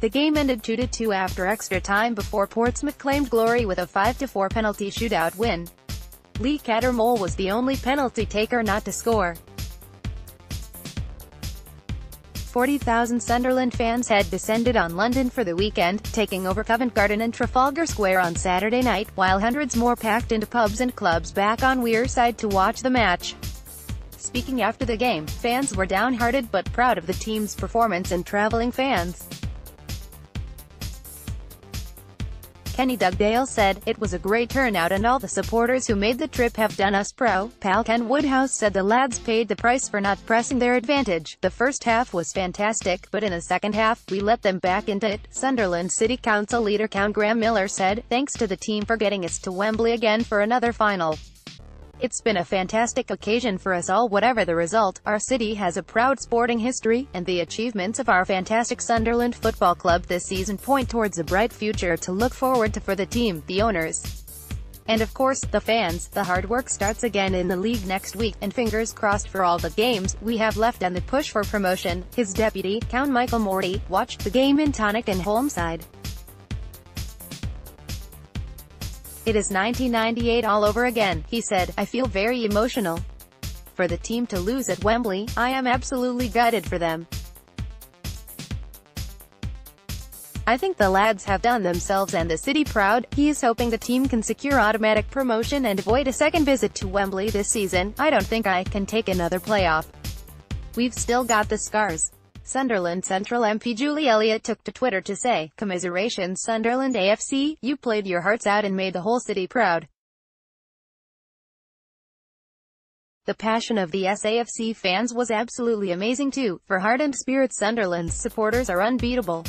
The game ended 2-2 after extra time before Portsmouth claimed glory with a 5-4 penalty shootout win. Lee Cattermole was the only penalty taker not to score. 40,000 Sunderland fans had descended on London for the weekend, taking over Covent Garden and Trafalgar Square on Saturday night, while hundreds more packed into pubs and clubs back on Wearside to watch the match. Speaking after the game, fans were downhearted but proud of the team's performance and travelling fans. Kenny Dugdale said, It was a great turnout and all the supporters who made the trip have done us pro. Pal Ken Woodhouse said the lads paid the price for not pressing their advantage. The first half was fantastic, but in the second half, we let them back into it. Sunderland City Council leader Count Graham Miller said, Thanks to the team for getting us to Wembley again for another final. It's been a fantastic occasion for us all whatever the result, our city has a proud sporting history, and the achievements of our fantastic Sunderland Football Club this season point towards a bright future to look forward to for the team, the owners, and of course, the fans. The hard work starts again in the league next week, and fingers crossed for all the games we have left and the push for promotion. His deputy, Count Michael Mordey, watched the game in Tonic and Holmeside. It is 1998 all over again, he said, I feel very emotional. For the team to lose at Wembley, I am absolutely gutted for them. I think the lads have done themselves and the city proud. He is hoping the team can secure automatic promotion and avoid a second visit to Wembley this season. I don't think I can take another playoff. We've still got the scars. Sunderland Central MP Julie Elliott took to Twitter to say, Commiserations Sunderland AFC, you played your hearts out and made the whole city proud. The passion of the SAFC fans was absolutely amazing too. For heart and spirit Sunderland's supporters are unbeatable.